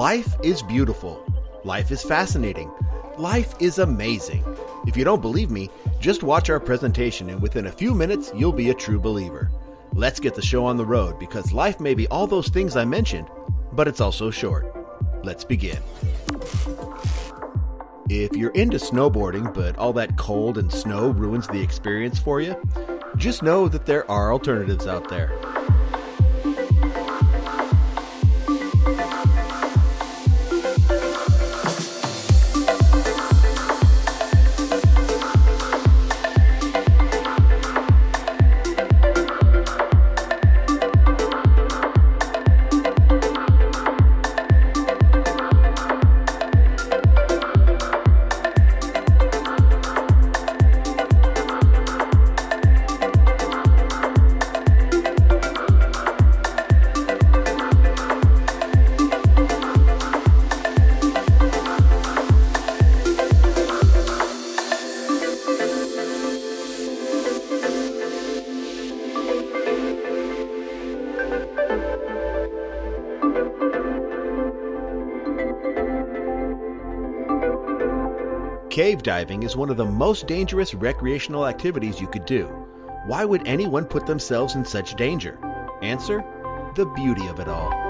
Life is beautiful. Life is fascinating. Life is amazing. If you don't believe me, just watch our presentation and within a few minutes you'll be a true believer. Let's get the show on the road because life may be all those things I mentioned, but it's also short. Let's begin. If you're into snowboarding, but all that cold and snow ruins the experience for you, just know that there are alternatives out there. Cave diving is one of the most dangerous recreational activities you could do. Why would anyone put themselves in such danger? Answer the beauty of it all.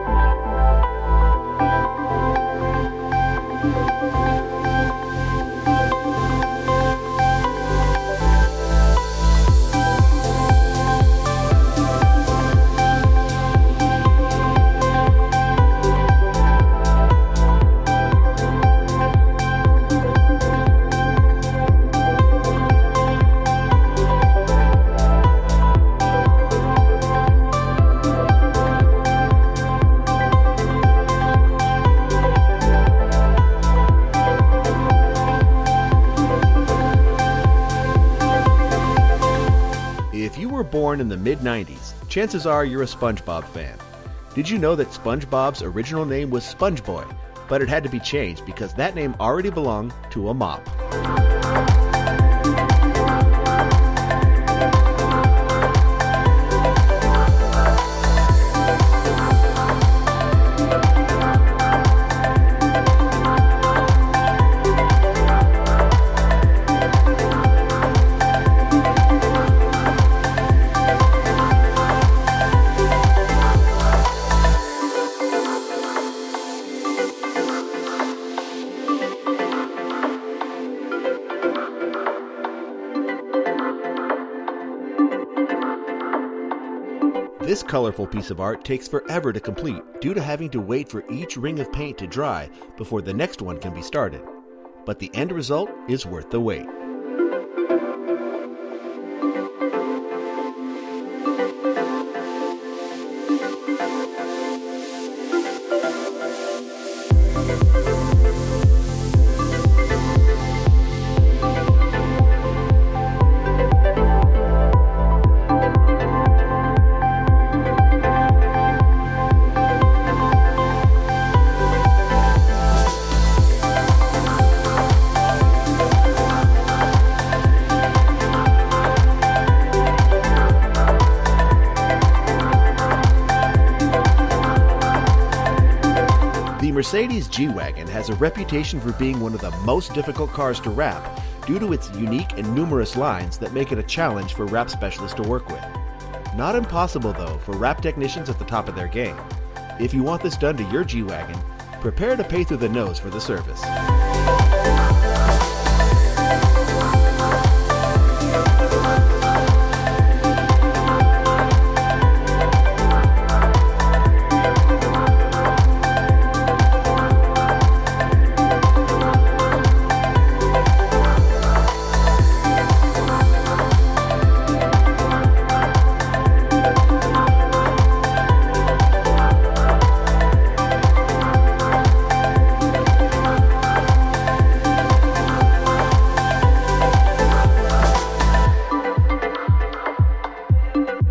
Born in the mid 90s, chances are you're a SpongeBob fan. Did you know that SpongeBob's original name was SpongeBoy, but it had to be changed because that name already belonged to a mop? Colorful piece of art takes forever to complete due to having to wait for each ring of paint to dry before the next one can be started. But the end result is worth the wait. Mercedes G Wagon has a reputation for being one of the most difficult cars to wrap due to its unique and numerous lines that make it a challenge for wrap specialists to work with. Not impossible, though, for wrap technicians at the top of their game. If you want this done to your G Wagon, prepare to pay through the nose for the service.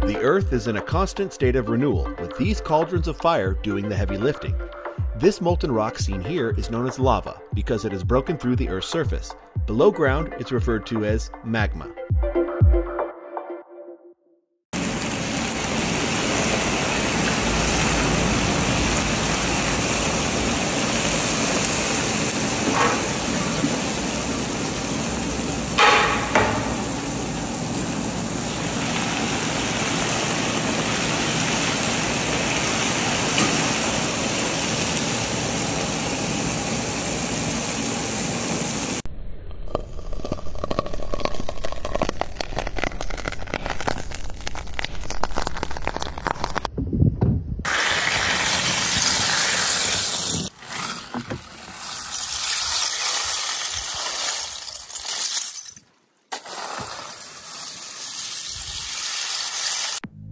The Earth is in a constant state of renewal, with these cauldrons of fire doing the heavy lifting. This molten rock seen here is known as lava because it has broken through the Earth's surface. Below ground, it's referred to as magma.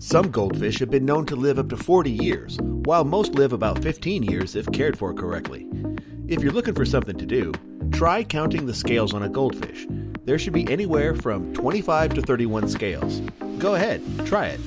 Some goldfish have been known to live up to 40 years, while most live about 15 years if cared for correctly. If you're looking for something to do, try counting the scales on a goldfish. There should be anywhere from 25 to 31 scales. Go ahead, try it.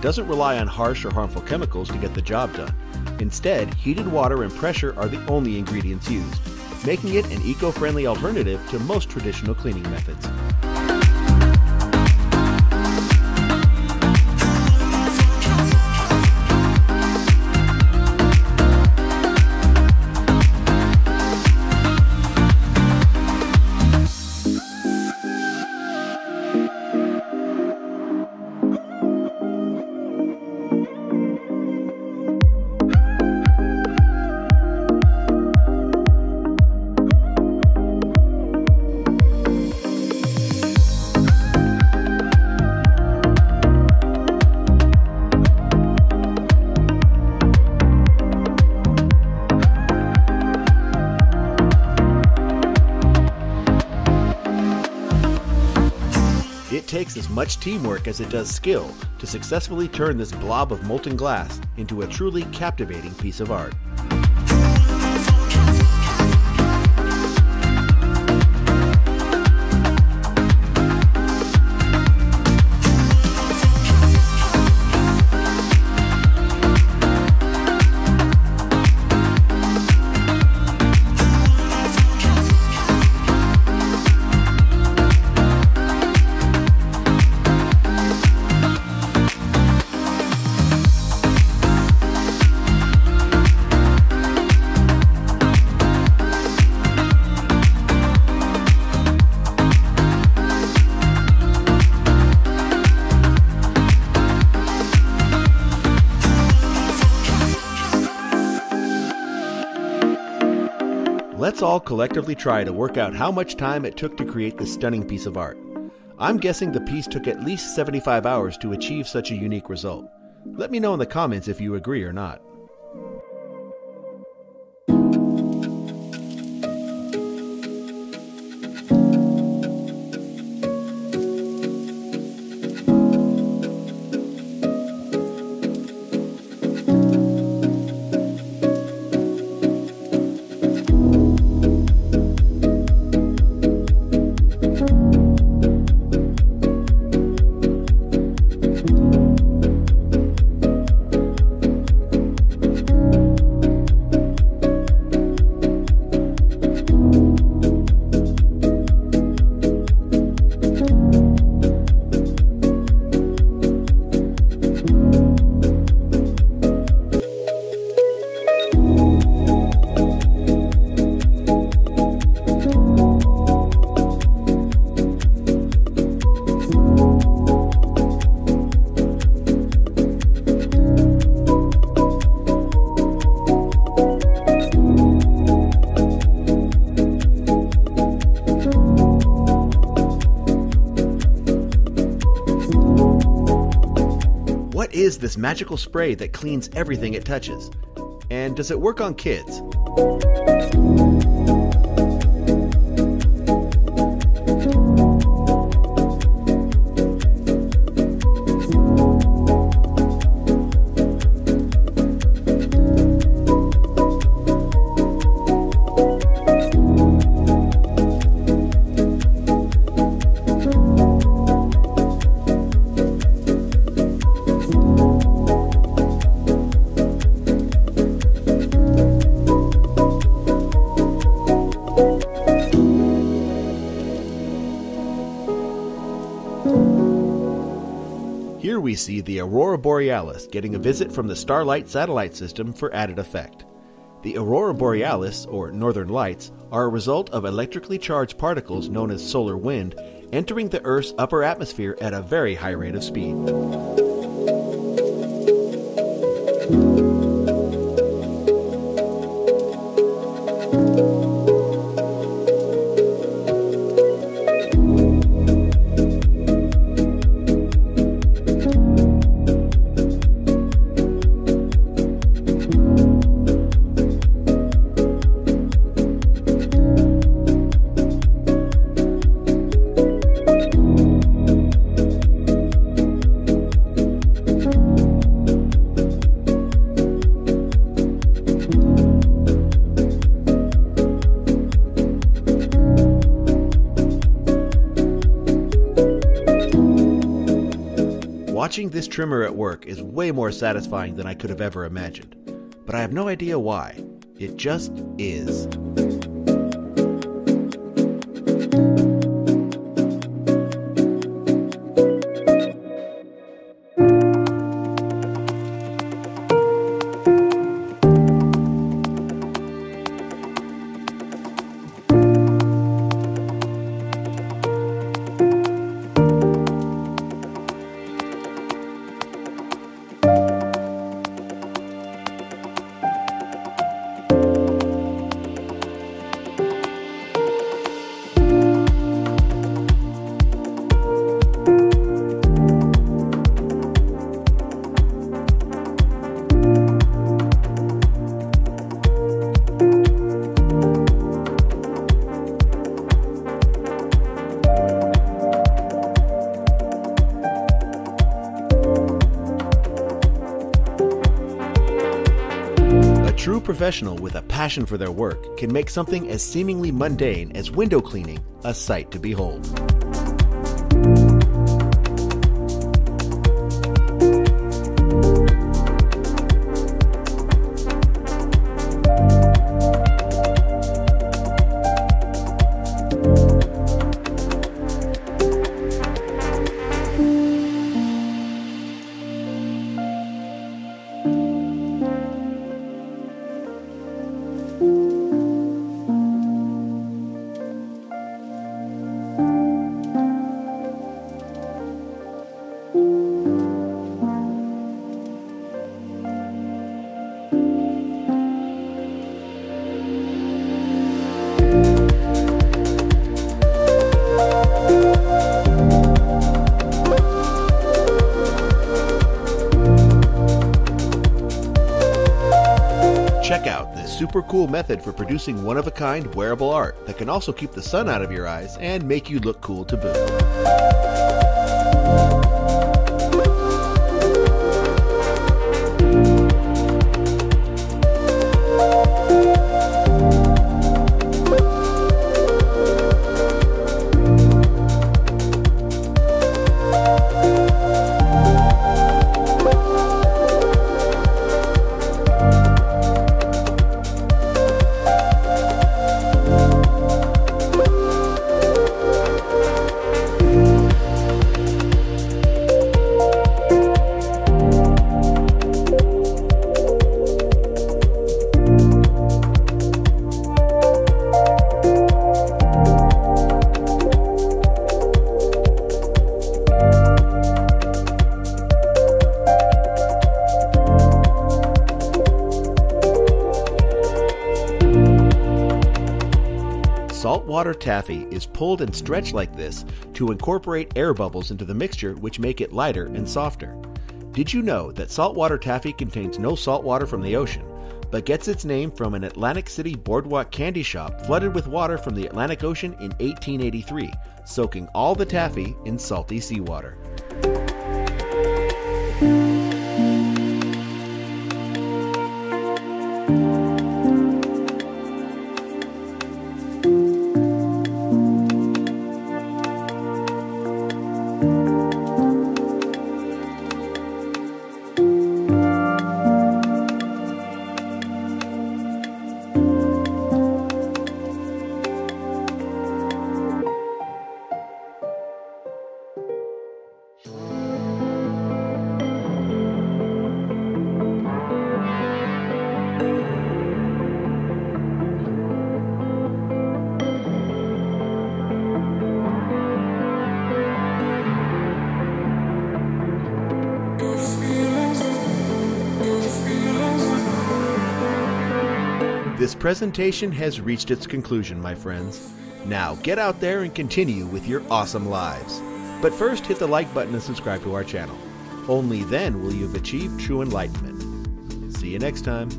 Doesn't rely on harsh or harmful chemicals to get the job done. Instead, heated water and pressure are the only ingredients used, making it an eco friendly alternative to most traditional cleaning methods. Takes as much teamwork as it does skill to successfully turn this blob of molten glass into a truly captivating piece of art. Let's all collectively try to work out how much time it took to create this stunning piece of art. I'm guessing the piece took at least 75 hours to achieve such a unique result. Let me know in the comments if you agree or not. Is this magical spray that cleans everything it touches? And does it work on kids? We see the Aurora Borealis getting a visit from the Starlink satellite system for added effect. The Aurora Borealis, or northern lights, are a result of electrically charged particles known as solar wind entering the Earth's upper atmosphere at a very high rate of speed. Watching this trimmer at work is way more satisfying than I could have ever imagined. But I have no idea why. It just is. Professional with a passion for their work can make something as seemingly mundane as window cleaning a sight to behold. Super cool method for producing one of a kind wearable art that can also keep the sun out of your eyes and make you look cool to boot. Taffy is pulled and stretched like this to incorporate air bubbles into the mixture, which make it lighter and softer. Did you know that saltwater taffy contains no salt water from the ocean, but gets its name from an Atlantic City boardwalk candy shop flooded with water from the Atlantic Ocean in 1883, soaking all the taffy in salty seawater? Presentation has reached its conclusion, my friends. Now get out there and continue with your awesome lives. But first, hit the like button and subscribe to our channel. Only then will you have achieved true enlightenment. See you next time.